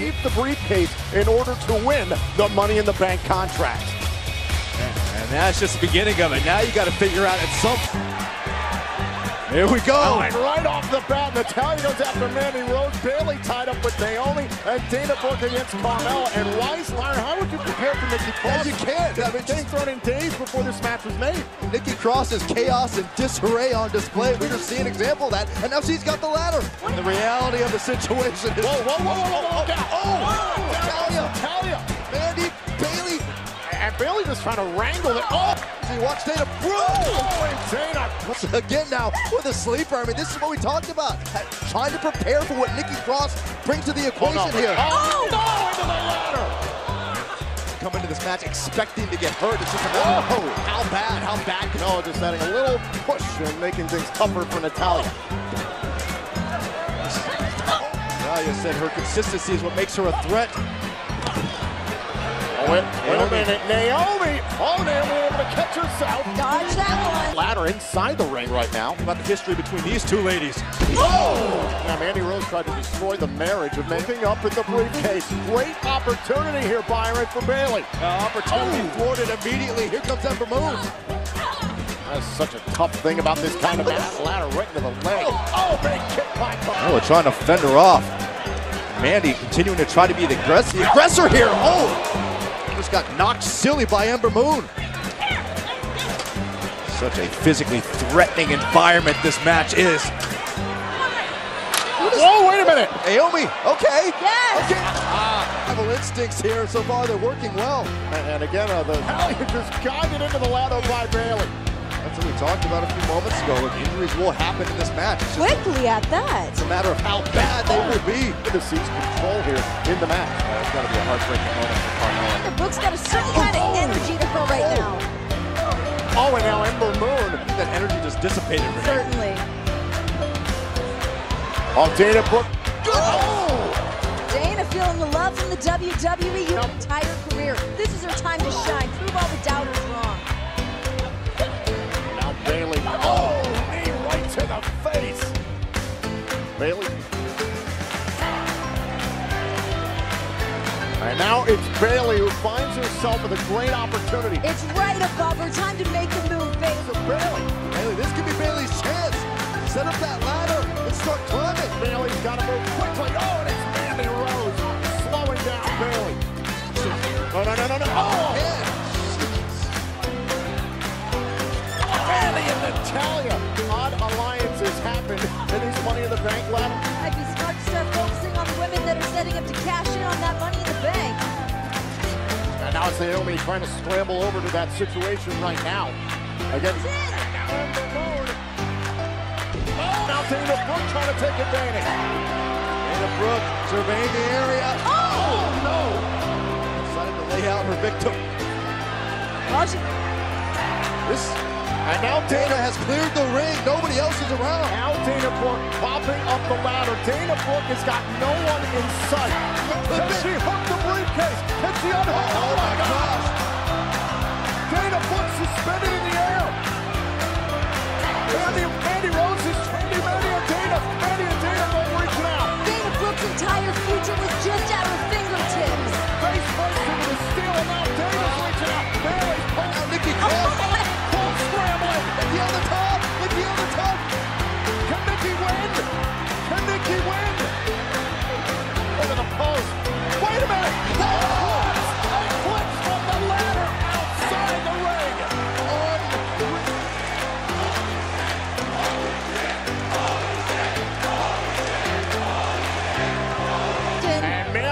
keep the briefcase in order to win the Money in the Bank contract. And that's just the beginning of it. Now you got to figure out at some. Here we go. Oh, and right off the bat, Natalya goes after Mandy Rose. Bayley tied up with Naomi and Dana Brooke against Carmella. And Weiss, Larry, how would you prepare for Nikki Cross? you can't. I mean, Getting thrown in days before this match was made. Nikki Cross is chaos and disarray on display. We just see an example of that, and now she's got the ladder. And the reality of the situation is. Whoa, whoa, whoa, whoa, whoa, out. Oh, oh, oh Natalya, Natalya. Mandy, Bayley. And Bayley just trying to wrangle it. Oh, See, watch Dana Brooke. oh and Dana. Again now with a sleeper. I mean, this is what we talked about. Trying to prepare for what Nikki Cross brings to the equation Oh, no. here. Oh, no, into the ladder. Come into this match expecting to get hurt. It's just a matter of Oh. how bad, how bad No, just adding a little push and making things tougher for Natalya. Natalya said her consistency is what makes her a threat. Oh, wait, wait a minute. Naomi. Oh, Naomi able to catch herself. Dodge that one. Ladder inside the ring right now. About the history between these two ladies. Oh! Now, Mandy Rose tried to destroy the marriage of making up in the briefcase. Great opportunity here, Byron, for Bayley. Uh, opportunity thwarted immediately. Here comes Ember Moon. That's such a tough thing about this kind of match. Ladder right into the leg. Oh, big kick by Oh, Carmella. we're trying to fend her off. Mandy continuing to try to be the aggressor, the aggressor here. Oh, just got knocked silly by Ember Moon. Such a physically threatening environment this match is. Whoa, wait a minute. Naomi, okay. Yes. Okay. Ah, instincts here. So far, they're working well. And, and again, uh, the Natalya just guided into the ladder by Bayley. That's what we talked about a few moments ago. Look, injuries will happen in this match. It's Quickly at that. it's a matter of how bad they will be. To seize control here in the match. Uh, That's got to be a heartbreaking moment for Carmella. Brooke's got a certain kind of oh, oh. energy to her right now. Oh, and now Ember Moon. That energy just dissipated. Renee. Certainly. Oh, Dana Brooke. Dana feeling the love from the WWE your entire career. This is her time to shine. Prove all the doubters Bayley. And now it's Bayley who finds herself with a great opportunity. It's right above her. Time to make a move. Bayley, Naomi trying to scramble over to that situation right now. Again. Oh, now Dana Brooke trying to take advantage. Dana Brooke surveying the area. Oh, no. Decided to lay out her victim. This, and now Dana Dana, has cleared the ring. Nobody else is around. now Dana Brooke popping up the ladder. Dana Brooke has got no one in sight. Can she hook the briefcase? Can she unhook? Oh, oh my gosh. Dana Brooke suspended in the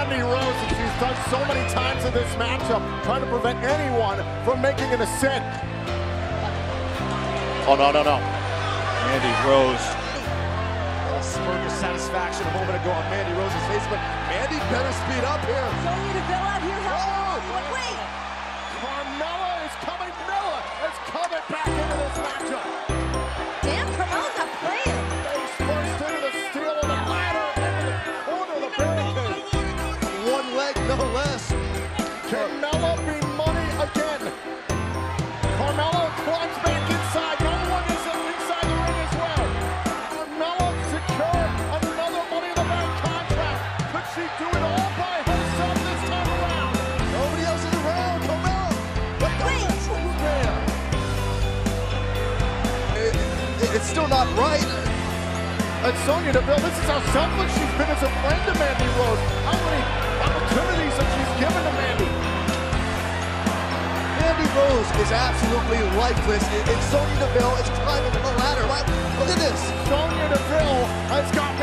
Mandy Rose, as she's done so many times in this matchup, trying to prevent anyone from making an ascent. Oh, no, no, no. Mandy Rose. A smirk of satisfaction a moment ago on Mandy Rose's face, but Mandy better speed up here. Don't need to go out here. Help. Oh. Wait. Carmella is coming. Mella is coming back into this matchup. It's still not right. And Sonya Deville, this is how selfless she's been as a friend to Mandy Rose. How many opportunities that she's given to Mandy? Mandy Rose is absolutely lifeless, and Sonya Deville is climbing the ladder. Look at this. Sonya Deville has got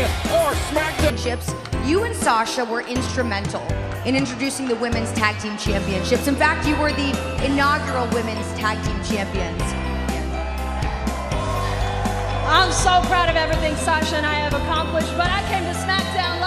Women's or SmackDown. You and Sasha were instrumental in introducing the women's tag team championships. In fact, you were the inaugural women's tag team champions. I'm so proud of everything Sasha and I have accomplished, but I came to SmackDown